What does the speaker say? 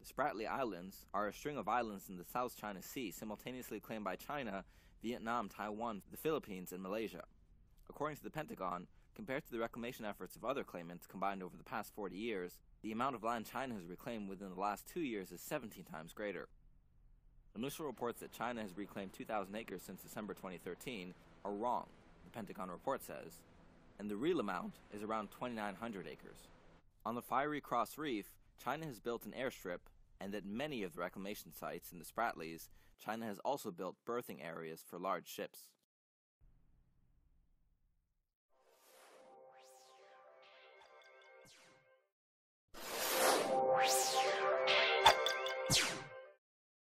The Spratly Islands are a string of islands in the South China Sea simultaneously claimed by China, Vietnam, Taiwan, the Philippines, and Malaysia. According to the Pentagon, compared to the reclamation efforts of other claimants combined over the past 40 years, the amount of land China has reclaimed within the last two years is 17 times greater. Initial reports that China has reclaimed 2,000 acres since December 2013 are wrong, the Pentagon report says, and the real amount is around 2,900 acres. On the Fiery Cross Reef, China has built an airstrip, and at many of the reclamation sites in the Spratlys, China has also built berthing areas for large ships.